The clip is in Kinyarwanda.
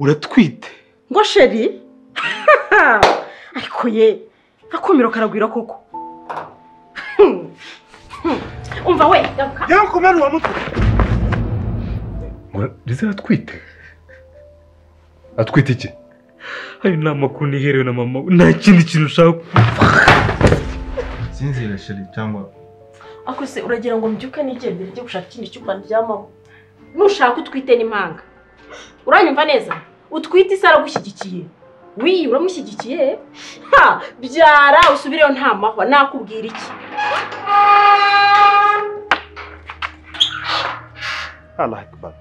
uratwite. Ngo sheri ariko ye akumiro karagwira koko. Umva we kumena uwo mutwe riza aratwite atwite iki? Hari nta makuru niherewe na mama. Nta kindi kintu ushaka. Sinzira sheri cyangwa? Ako se uragira ngo mbyuke nigendere njye gushaka ikindi cyumba ndyamamo nushaka utwite n'impanga uranyumva neza? Utwite isi aragushyigikiye wi uramushyigikiye? Ha byara usubireyo nta mahwa nakubwira iki? Allah akbar.